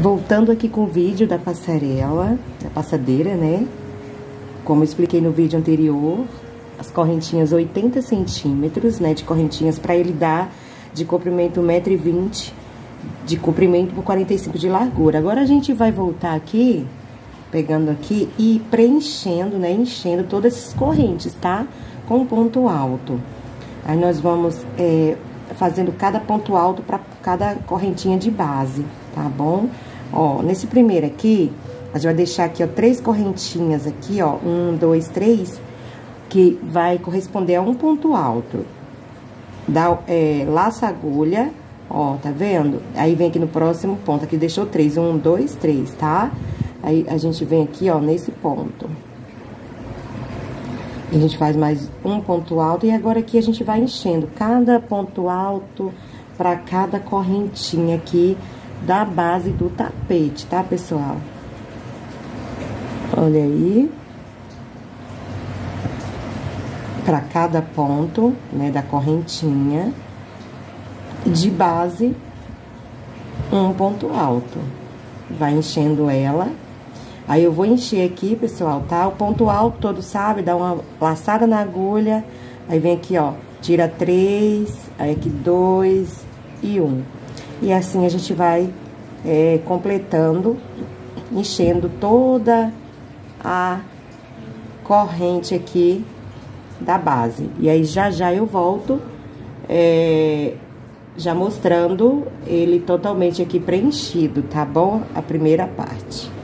Voltando aqui com o vídeo da passarela, da passadeira, né? Como expliquei no vídeo anterior, as correntinhas 80 centímetros, né? De correntinhas para ele dar de comprimento 1,20m, de comprimento por 45 de largura. Agora, a gente vai voltar aqui, pegando aqui e preenchendo, né? Enchendo todas essas correntes, tá? Com ponto alto. Aí, nós vamos é, fazendo cada ponto alto para cada correntinha de base, tá bom? Ó, nesse primeiro aqui, a gente vai deixar aqui, ó, três correntinhas aqui, ó, um, dois, três, que vai corresponder a um ponto alto. Dá, é, laça a agulha, ó, tá vendo? Aí vem aqui no próximo ponto, aqui deixou três, um, dois, três, tá? Aí a gente vem aqui, ó, nesse ponto. E a gente faz mais um ponto alto e agora aqui a gente vai enchendo cada ponto alto para cada correntinha aqui da base do tapete, tá, pessoal? Olha aí. Para cada ponto, né, da correntinha. De base, um ponto alto. Vai enchendo ela. Aí, eu vou encher aqui, pessoal, tá? O ponto alto, todo sabe, dá uma laçada na agulha. Aí, vem aqui, ó, tira três, aí aqui dois e um. E assim a gente vai é, completando, enchendo toda a corrente aqui da base. E aí, já já eu volto, é, já mostrando ele totalmente aqui preenchido, tá bom? A primeira parte.